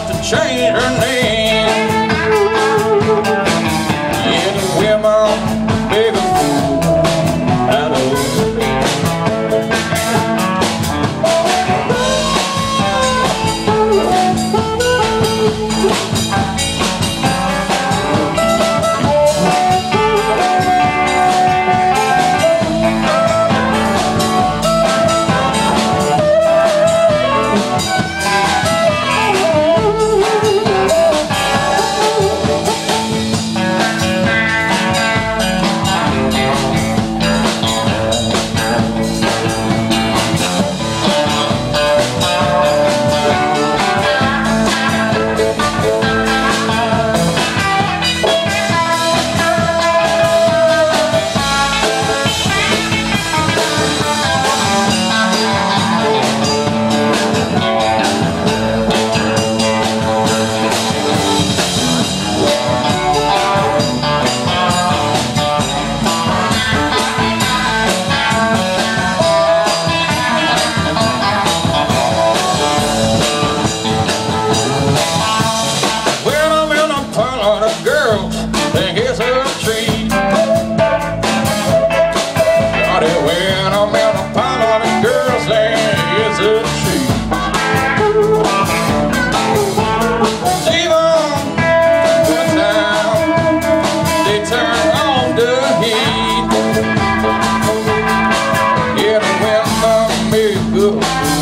To the her. America.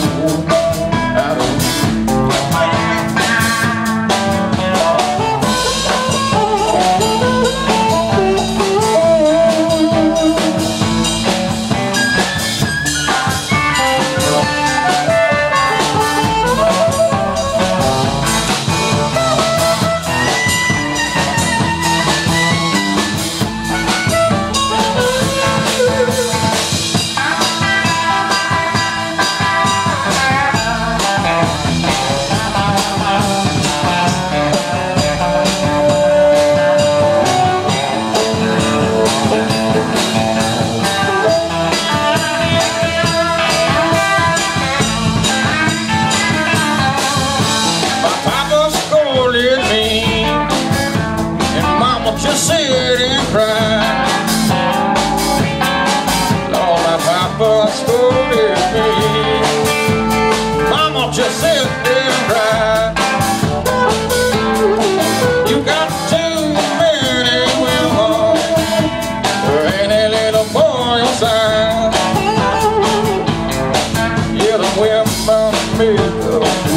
cry Lord, my papa scolded me. Mama just said, damn right You got too many women. For any little boy inside. Yeah, the women miserable